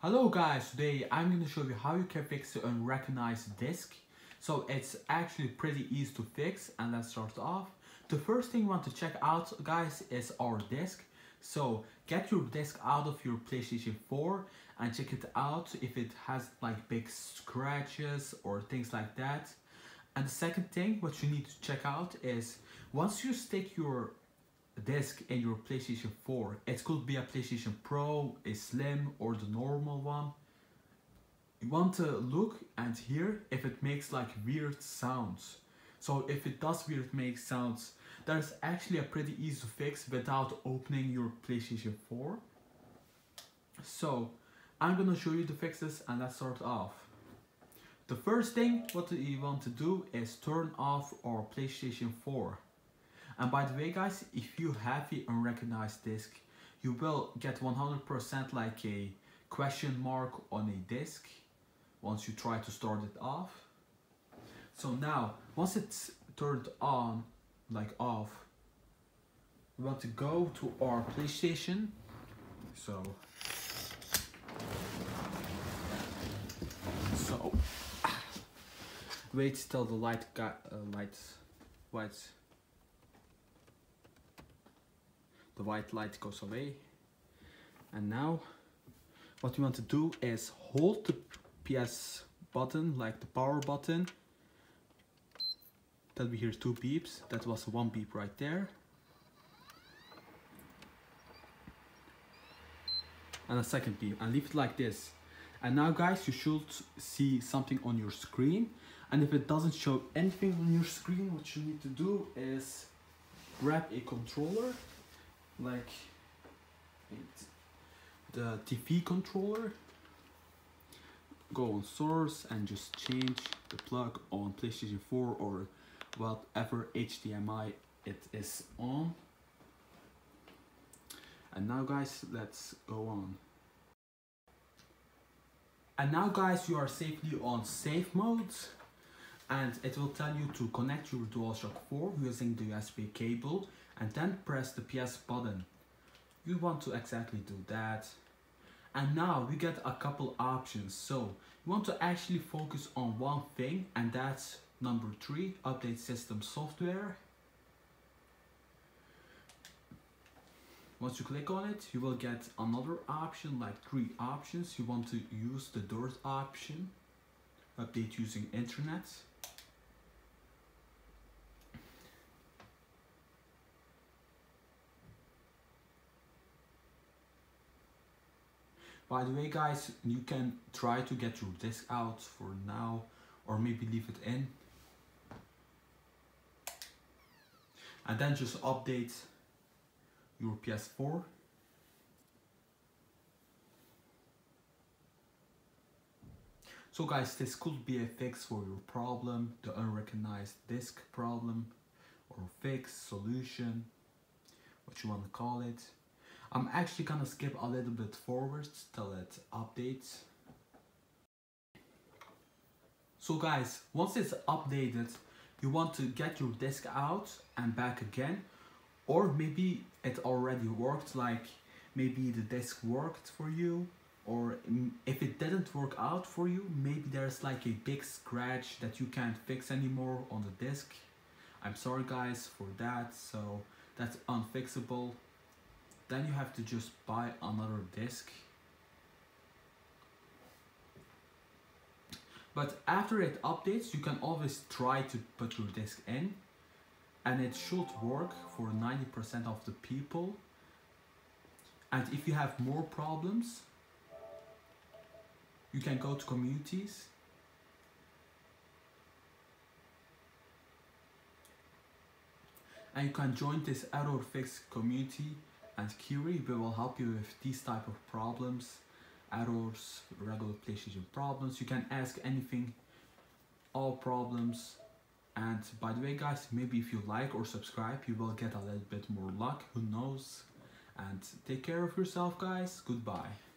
Hello guys, today I'm going to show you how you can fix the unrecognized disk. So it's actually pretty easy to fix and let's start off. The first thing you want to check out guys is our disk. So get your disk out of your PlayStation 4 and check it out if it has like big scratches or things like that. And the second thing what you need to check out is once you stick your disc in your PlayStation 4. It could be a PlayStation Pro, a Slim or the normal one. You want to look and hear if it makes like weird sounds. So if it does weird make sounds, there's actually a pretty easy fix without opening your PlayStation 4. So I'm gonna show you the fixes and let's start off. The first thing what you want to do is turn off our PlayStation 4. And by the way guys, if you have the unrecognized disk, you will get 100% like a question mark on a disk once you try to start it off. So now, once it's turned on, like off, we want to go to our PlayStation. So, so, wait till the light got uh, light, white the white light goes away. And now what you want to do is hold the PS button like the power button. That we hear two beeps. That was one beep right there. And a second beep. And leave it like this. And now guys you should see something on your screen. And if it doesn't show anything on your screen what you need to do is grab a controller like the TV controller. Go on source and just change the plug on PlayStation 4 or whatever HDMI it is on. And now guys let's go on. And now guys you are safely on safe mode. And it will tell you to connect your DualShock 4 using the USB cable and then press the PS button. You want to exactly do that. And now we get a couple options. So you want to actually focus on one thing and that's number three, update system software. Once you click on it, you will get another option like three options. You want to use the dirt option, update using internet. By the way guys, you can try to get your disk out for now or maybe leave it in. And then just update your PS4. So guys, this could be a fix for your problem, the unrecognized disk problem, or fix, solution, what you want to call it. I'm actually gonna skip a little bit forwards till it updates. So guys, once it's updated, you want to get your disk out and back again. Or maybe it already worked, like maybe the disk worked for you. Or if it didn't work out for you, maybe there's like a big scratch that you can't fix anymore on the disk. I'm sorry guys for that, so that's unfixable then you have to just buy another disc. But after it updates you can always try to put your disc in and it should work for 90% of the people. And if you have more problems you can go to communities. And you can join this error fix community and Qieri we will help you with these type of problems, errors, regular PlayStation problems. You can ask anything, all problems. And by the way guys, maybe if you like or subscribe, you will get a little bit more luck, who knows. And take care of yourself guys, goodbye.